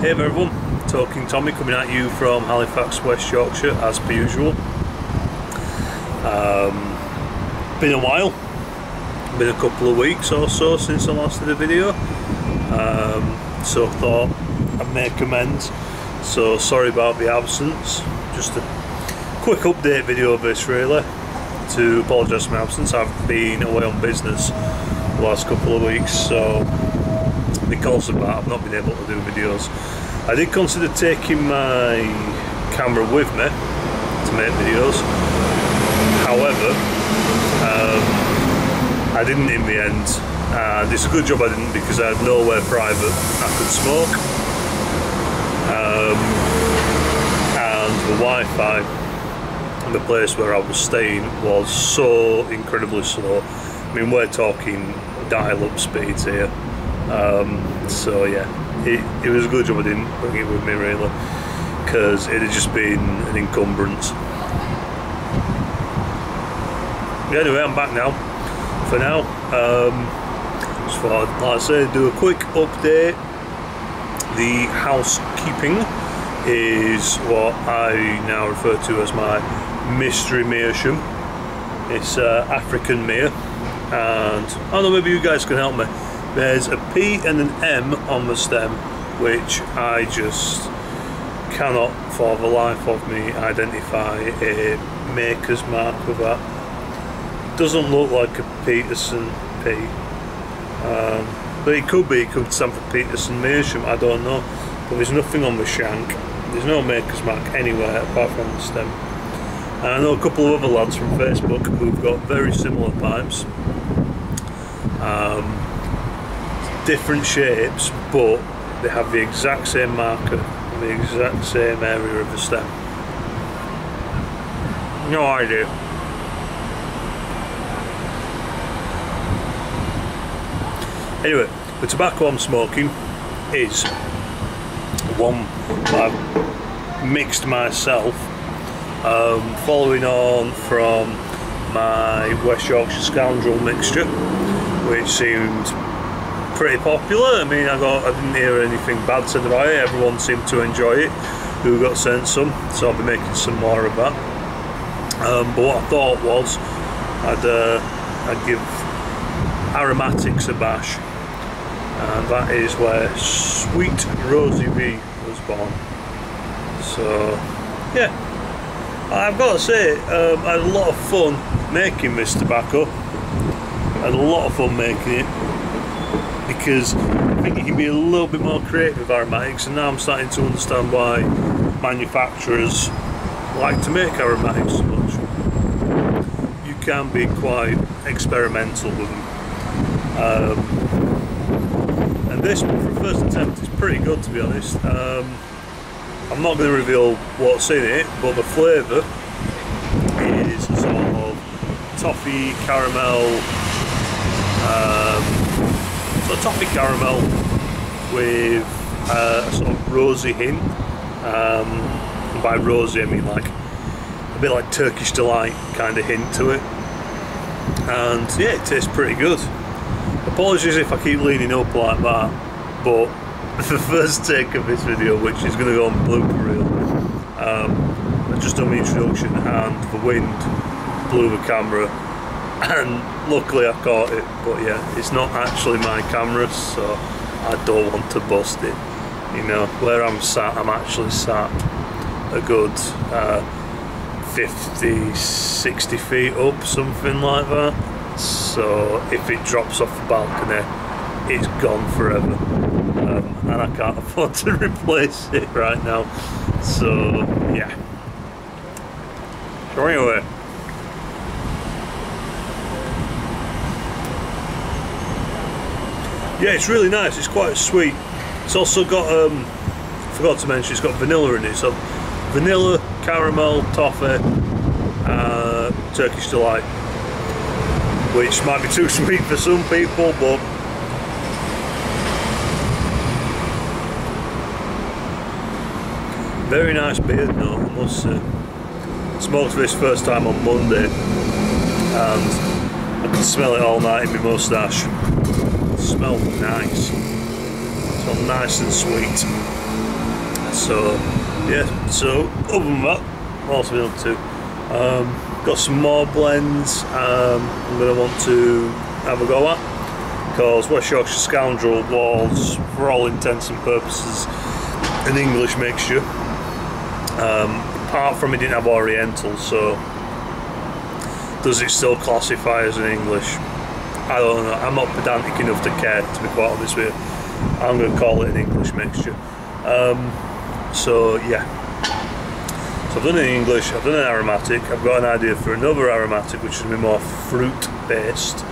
Hey everyone, Toking Tommy coming at you from Halifax, West Yorkshire as per usual. Um, been a while, been a couple of weeks or so since I last did a video, um, so thought I'd make amends. So sorry about the absence, just a quick update video of this really to apologise for my absence. I've been away on business the last couple of weeks, so because of that I've not been able to do videos. I did consider taking my camera with me to make videos, however um, I didn't in the end. And it's a good job I didn't because I had nowhere private I could smoke. Um, and the Wi-Fi in the place where I was staying was so incredibly slow. I mean we're talking dial-up speeds here um, so yeah, it, it was a good job I didn't bring it with me really, because it had just been an encumbrance. Yeah, anyway, I'm back now. For now, um, just thought, like I say, do a quick update. The housekeeping is what I now refer to as my mystery meerschaum. It's uh, African Mere, and I don't know, maybe you guys can help me there's a P and an M on the stem which I just cannot for the life of me identify a maker's mark with that. Doesn't look like a Peterson P. Um, but it could be, it could stand for Peterson Meerschaum, I don't know. But there's nothing on the shank. There's no maker's mark anywhere apart from the stem. And I know a couple of other lads from Facebook who've got very similar pipes. Um, different shapes but they have the exact same marker and the exact same area of the stem. No idea. Anyway the tobacco I'm smoking is one I've mixed myself um, following on from my West Yorkshire Scoundrel mixture which seemed pretty popular. I mean, I got I didn't hear anything bad said about it. Everyone seemed to enjoy it. Who got sent some, so I'll be making some more of that. Um, but what I thought was, I'd uh, I'd give aromatics a bash, and that is where Sweet Rosie V was born. So, yeah, I've got to say, um, I had a lot of fun making this tobacco. I had a lot of fun making it because I think you can be a little bit more creative with aromatics and now I'm starting to understand why manufacturers like to make aromatics so much. You can be quite experimental with them. Um, and this one, for first attempt, is pretty good to be honest. Um, I'm not going to reveal what's in it, but the flavour is sort of toffee, caramel, um, so toffee caramel with uh, a sort of rosy hint. Um, by rosy I mean like a bit like Turkish delight kind of hint to it. And yeah, it tastes pretty good. Apologies if I keep leaning up like that, but the first take of this video, which is going to go on blooper reel, um, just done the introduction and the wind blew the camera and luckily I caught it but yeah it's not actually my camera so I don't want to bust it. You know where I'm sat I'm actually sat a good uh, 50 60 feet up something like that. So if it drops off the balcony it's gone forever. Um, and I can't afford to replace it right now. So yeah. So anyway Yeah, it's really nice. It's quite sweet. It's also got, um, forgot to mention, it's got vanilla in it. So vanilla, caramel, toffee, uh, Turkish delight, which might be too sweet for some people, but very nice beard note, I must say. Smoked this first time on Monday, and I can smell it all night in my moustache smell nice. smell nice and sweet. So yeah, so other than that, what else have to? Um, got some more blends um, I'm going to want to have a go at because West Yorkshire Scoundrel was, for all intents and purposes, an English mixture. Um, apart from it didn't have Oriental, so does it still classify as an English? I don't know. I'm not pedantic enough to care, to be quite honest with you. I'm going to call it an English mixture. Um, so yeah. So I've done an English, I've done an aromatic, I've got an idea for another aromatic which is going to be more fruit based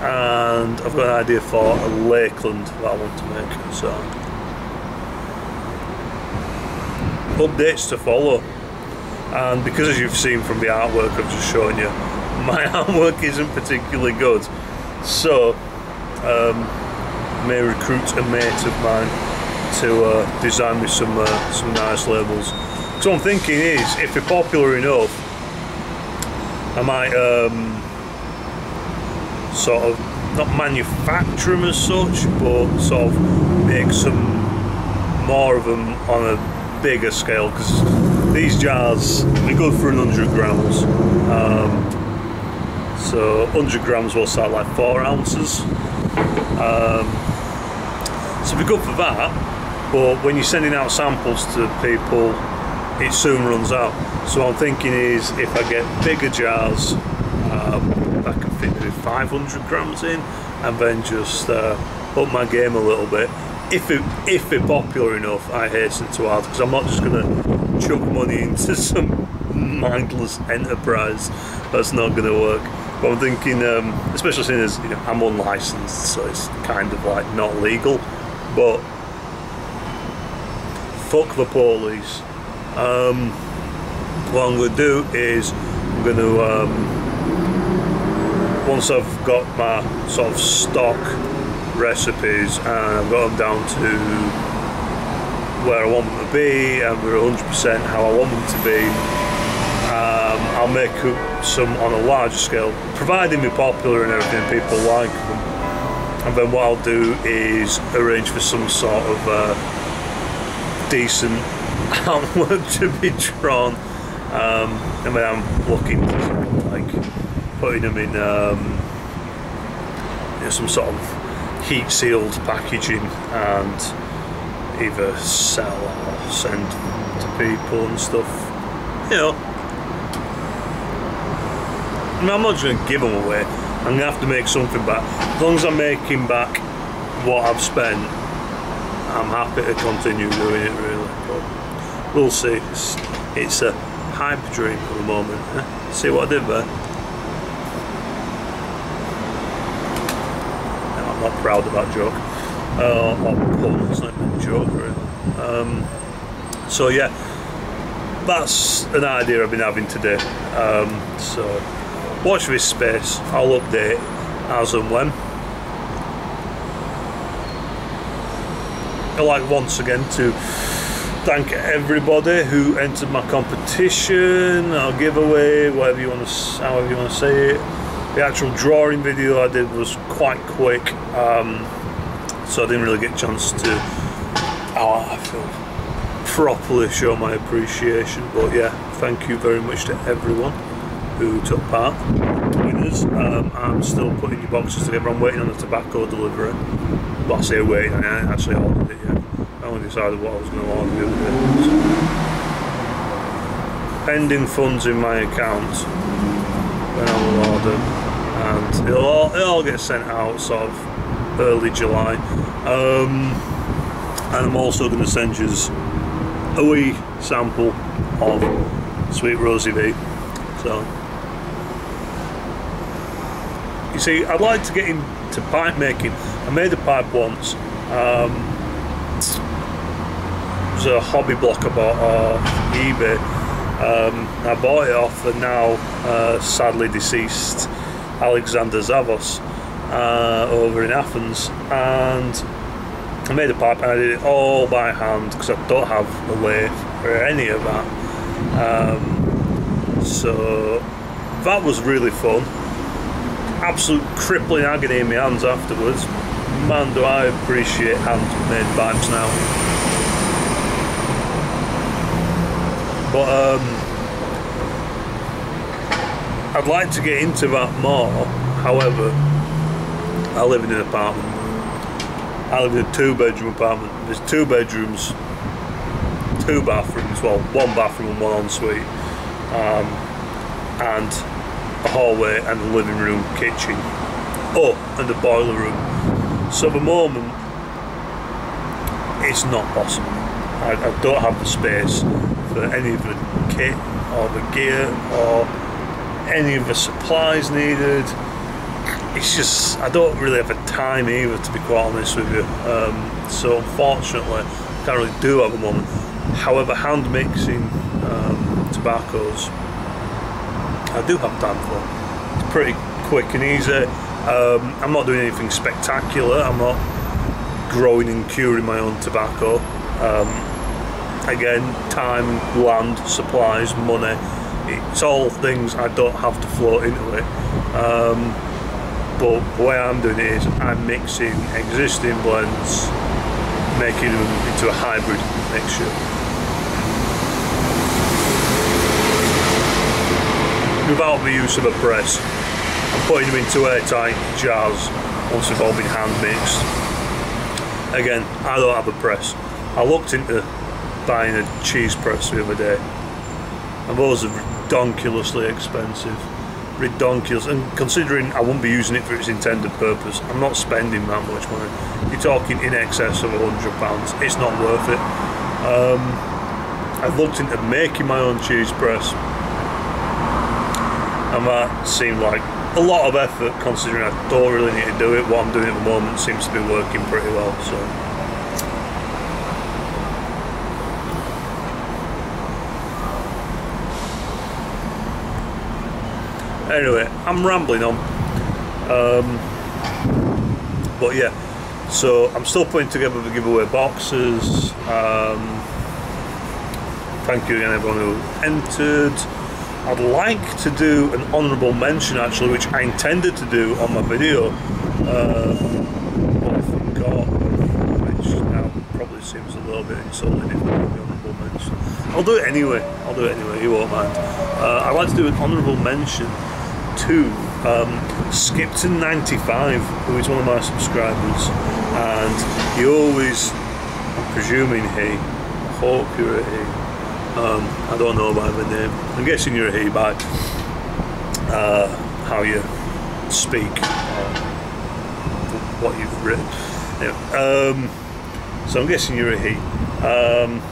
and I've got an idea for a Lakeland that I want to make. So updates to follow and because as you've seen from the artwork I've just shown you my artwork isn't particularly good so um, may recruit a mate of mine to uh, design me some uh, some nice labels so I'm thinking is if they're popular enough I might um, sort of not manufacture them as such but sort of make some more of them on a bigger scale because these jars are good for 100 grams. Um, so 100 grams will start like 4 ounces. Um, so be good for that, but when you're sending out samples to people, it soon runs out. So what I'm thinking is if I get bigger jars, um, I can fit maybe 500 grams in and then just uh, up my game a little bit if it if it popular enough, I hasten to add because I'm not just gonna chuck money into some mindless enterprise that's not gonna work. But I'm thinking, um, especially seeing as you know, I'm unlicensed, so it's kind of like not legal. But fuck the police. Um, what I'm gonna do is I'm gonna um, once I've got my sort of stock recipes and I've got them down to where I want them to be and they're 100% how I want them to be. Um, I'll make some on a larger scale, providing they're popular and everything, people like them. And then what I'll do is arrange for some sort of uh, decent artwork to be drawn. Um, and then I'm looking like putting them in um, you know, some sort of heat sealed packaging and either sell or send to people and stuff. You know, I'm not just going to give them away. I'm going to have to make something back. As long as I'm making back what I've spent, I'm happy to continue doing it really. But we'll see. It's, it's a hype dream at the moment. Eh? See what I did there? No, I'm not proud of that joke. Uh, or pun, it's not a joke really. Um, so yeah, that's an idea I've been having today. Um, so watch this space, I'll update as and when. I'd like once again to thank everybody who entered my competition or giveaway, whatever you want to, however you want to say it. The actual drawing video I did was quite quick um, so I didn't really get a chance to oh, I feel properly show my appreciation but yeah thank you very much to everyone who took part. Winners um, I'm still putting your boxes together. I'm waiting on the tobacco delivery but I say waiting I actually ordered it yet. I only decided what I was going to order the other day. Pending funds in my account when I will order and it'll all, it'll all get sent out sort of early July. Um, and I'm also going to send you a wee sample of Sweet Rosie V. So, you see, I'd like to get into pipe making. I made a pipe once. Um, it was a hobby block I bought off eBay. Um, I bought it off a now uh, sadly deceased Alexander Zavos uh, over in Athens and I made a pipe and I did it all by hand because I don't have a lathe or any of that um, so that was really fun absolute crippling agony in my hands afterwards man, do I appreciate handmade vibes now. But um, I'd like to get into that more. However, I live in an apartment. I live in a two-bedroom apartment. There's two bedrooms, two bathrooms. Well, one bathroom and one ensuite, um, and a hallway and a living room, kitchen. Oh, and a boiler room. So at the moment, it's not possible. I, I don't have the space for any of the kit or the gear or any of the supplies needed. It's just I don't really have the time either, to be quite honest with you. Um, so unfortunately, I can't really do at the moment. However, hand mixing um, tobaccos, I do have time for. It's pretty quick and easy. Um, I'm not doing anything spectacular. I'm not growing and curing my own tobacco. Um, again, time, land, supplies, money. It's all things I don't have to float into it. Um, but the way I'm doing it is I'm mixing existing blends, making them into a hybrid mixture. Without the use of a press, I'm putting them into airtight jars once they've all been hand mixed. Again, I don't have a press. I looked into buying a cheese press the other day, and those are redonkulously expensive. Redonkulous, and considering I won't be using it for its intended purpose, I'm not spending that much money. You're talking in excess of a hundred pounds. It's not worth it. Um, I looked into making my own cheese press, and that seemed like a lot of effort considering I don't really need to do it. What I'm doing at the moment seems to be working pretty well. So. Anyway, I'm rambling on. Um, but yeah, so I'm still putting together the giveaway boxes. Um, thank you again everyone who entered. I'd like to do an honourable mention actually, which I intended to do on my video, uh, but I forgot, which now probably seems a little bit insulting if I do honourable mention. I'll do it anyway, I'll do it anyway, you won't mind. Uh, I'd like to do an honourable mention to um, Skipton95, who is one of my subscribers, and he always, I'm presuming he, I hope you're he, um, I don't know by the name. I'm guessing you're a he by uh, how you speak or what you've written. um, so I'm guessing you're a he. Um,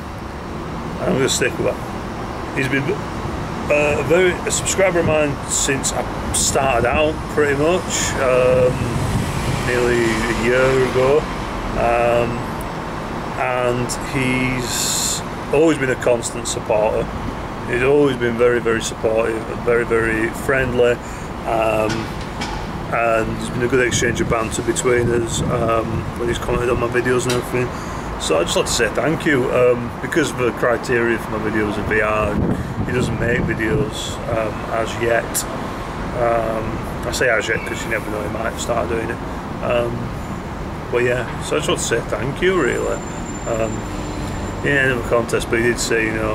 I'm going to stick with that. He's been uh, a very a subscriber of mine since I started out, pretty much, um, nearly a year ago, um, and he's always been a constant supporter. He's always been very, very supportive, very, very friendly, um, and there's been a good exchange of banter between us um, when he's commented on my videos and everything. So I'd just like to say thank you um, because of the criteria for my videos in VR. He doesn't make videos um, as yet. Um, I say as yet because you never know, he might start doing it. Um, but yeah, so I just want to say thank you, really. Yeah, of contest, but he did say, you know,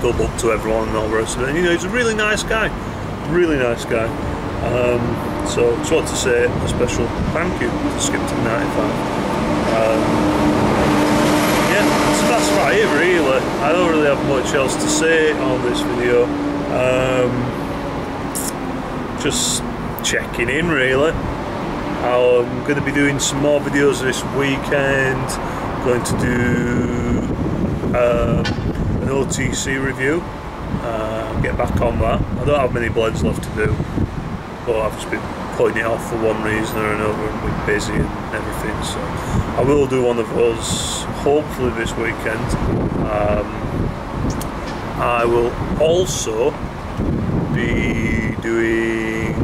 go up to everyone and all the rest of it. And, you know, he's a really nice guy, really nice guy. Um, so just want to say a special thank you to Skipton 95. Um, yeah, so that's about it really. I don't really have much else to say on this video. Um, just checking in really. I'm going to be doing some more videos this weekend. Going to do um, an OTC review. Uh, get back on that. I don't have many blends left to do, but I've just been putting it off for one reason or another and been busy and everything. So I will do one of those hopefully this weekend. Um, I will also be doing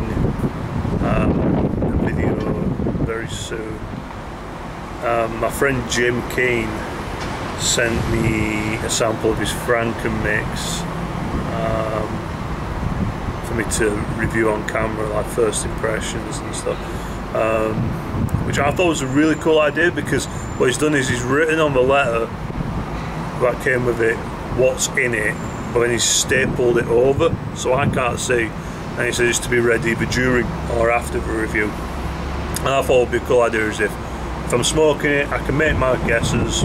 um, a video very soon. Um, my friend Jim Keane sent me a sample of his Franken mix um, for me to review on camera, like first impressions and stuff. um, which I thought was a really cool idea because what he's done is he's written on the letter that came with it what's in it, but then he's stapled it over so I can't see. And he says it's to be read either during or after the review. And I thought it would be a cool idea is if I'm smoking it, I can make my guesses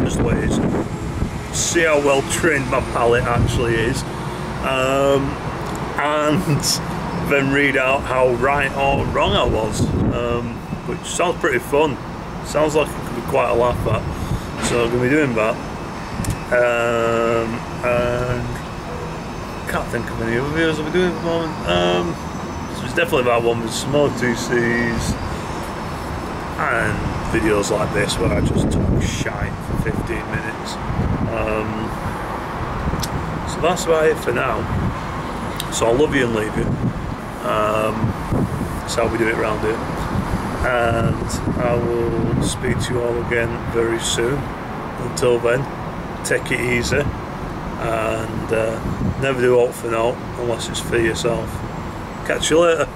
as the way it is. See how well trained my palate actually is. Um, and then read out how right or wrong I was, um, which sounds pretty fun. Sounds like it could be quite a laugh at. So I'm going to be doing that. Um, and can't think of any other videos I'll be doing at the moment. Um, so it's definitely about one with some more OTCs and videos like this where I just talk shite for 15 minutes. Um, so that's about it for now. So I love you and leave you. Um, that's how we do it around here. And I will speak to you all again very soon. Until then, take it easy and uh, never do alt for now unless it's for yourself. Catch you later.